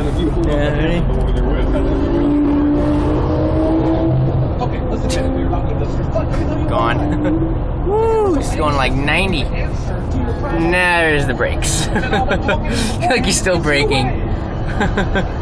Yeah, ready? Gone. Woo! He's going like 90. Nah, there's the brakes. Like he's still braking.